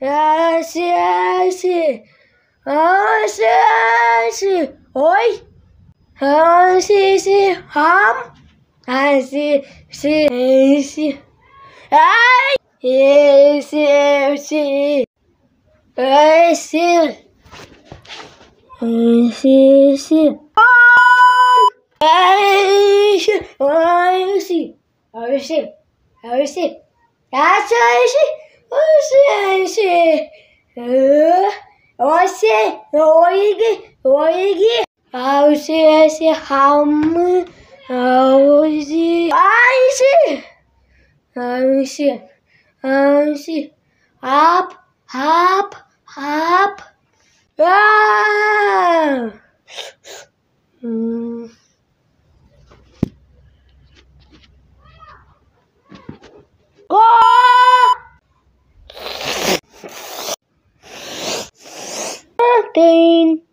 Esse, esse. Esse, esse. Oi. Esse, esse. Ham. Esse, esse. Esse. Ai. Esse, esse. Esse. Esse, esse. Esse, esse. Esse, esse. Esse, esse. Esse, esse. से होएगी होएगी और से ऐसे हम ऐसे ऐसे आप आप आप Go! Nothing.